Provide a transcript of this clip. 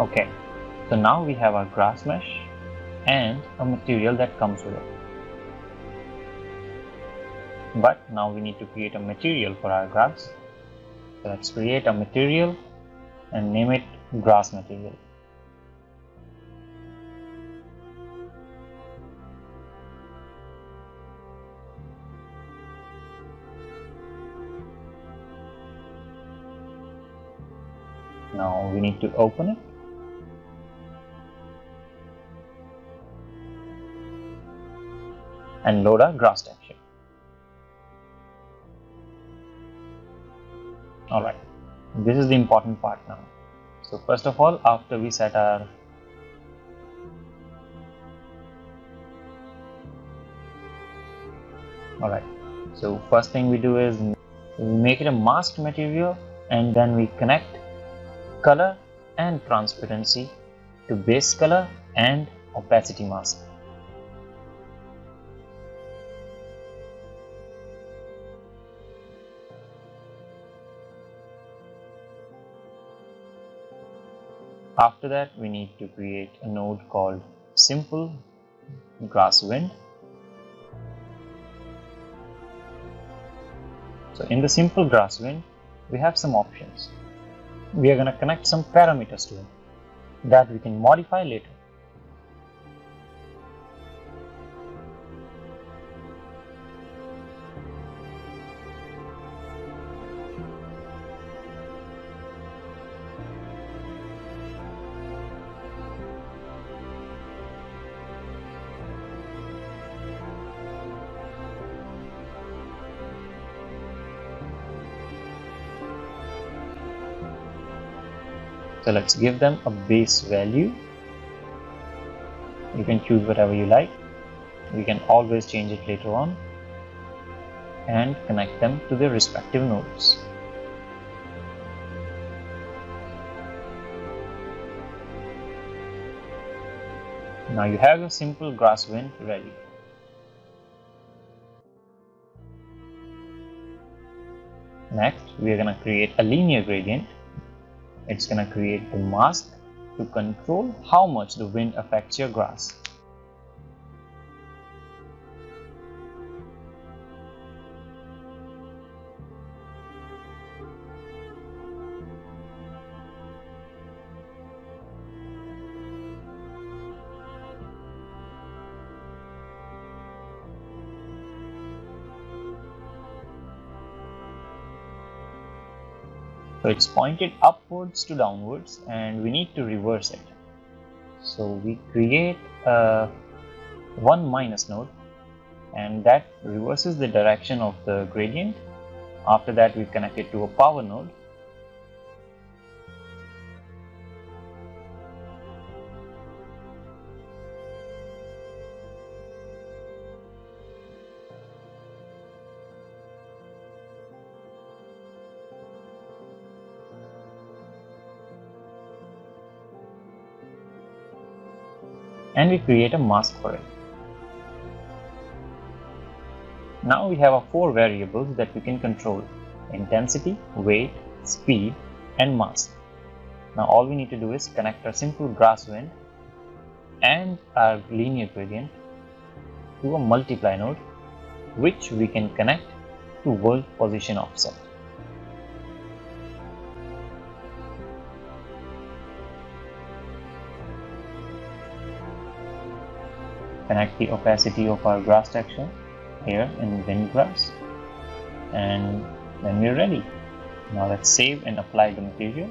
okay so now we have our grass mesh and a material that comes with it. But now we need to create a material for our grass. So let's create a material and name it grass material. Now we need to open it and load our grass texture alright this is the important part now. So first of all after we set our alright so first thing we do is we make it a masked material and then we connect color and transparency to base color and opacity mask After that, we need to create a node called simple grass wind. So in the simple grass wind, we have some options. We are going to connect some parameters to it that we can modify later. So let's give them a base value. You can choose whatever you like. We can always change it later on and connect them to their respective nodes. Now you have a simple grass wind ready. Next we are going to create a linear gradient it's gonna create the mask to control how much the wind affects your grass. So it's pointed upwards to downwards and we need to reverse it. So we create a 1 minus node and that reverses the direction of the gradient. After that we connect it to a power node and we create a mask for it. Now we have our four variables that we can control intensity, weight, speed and mask. Now all we need to do is connect our simple grass wind and our linear gradient to a multiply node which we can connect to world position offset. Connect the opacity of our grass texture here in wind grass. And then we're ready. Now let's save and apply the material